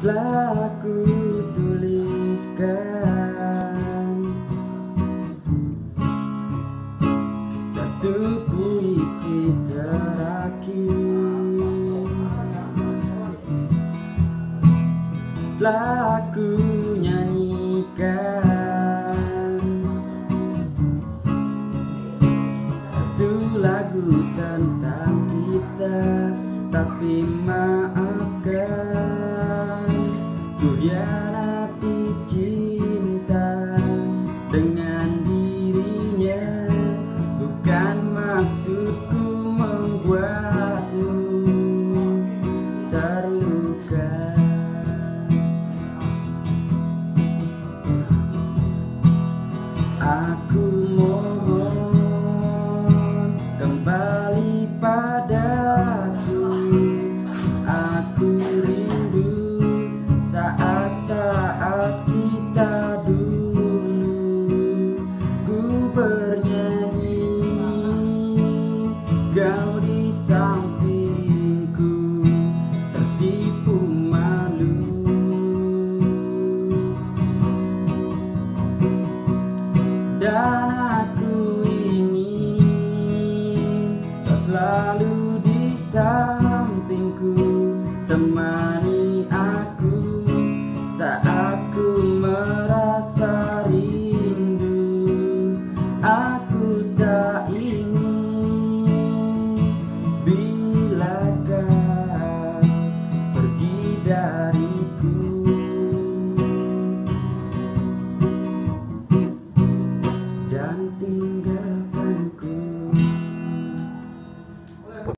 Telah ku tuliskan Satu puisi terakhir. Telah ku nyanyikan lagu tentang kita Tapi maafkan. Ku hianati cinta Dengan dirinya. Bukan maksudku membuatmu terluka. Aku bernyanyi. Kau di sampingku tersipu malu. Dan aku ingin kau selalu di sampingku Temani aku saat ku merasa tidak